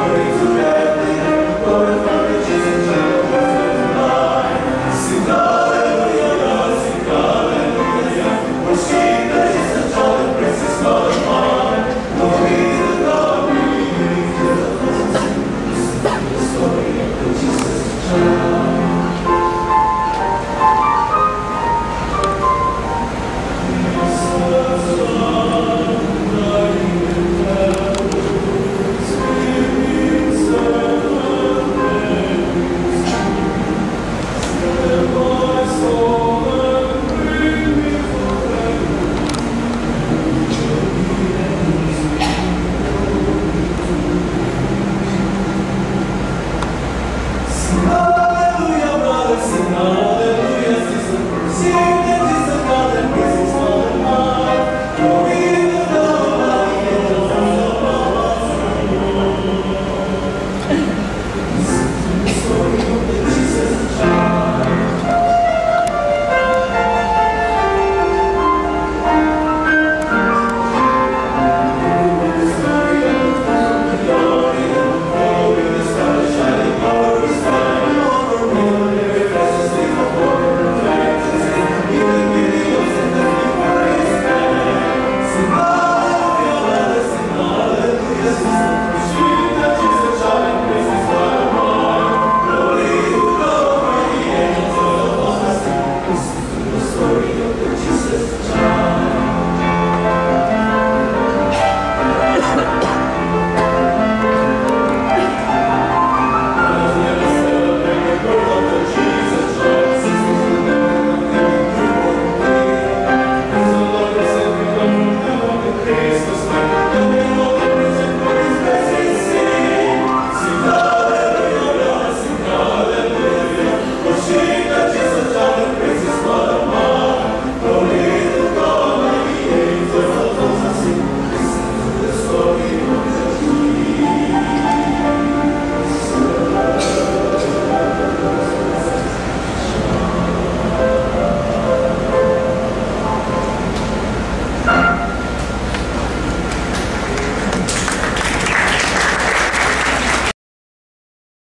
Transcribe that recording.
Pois o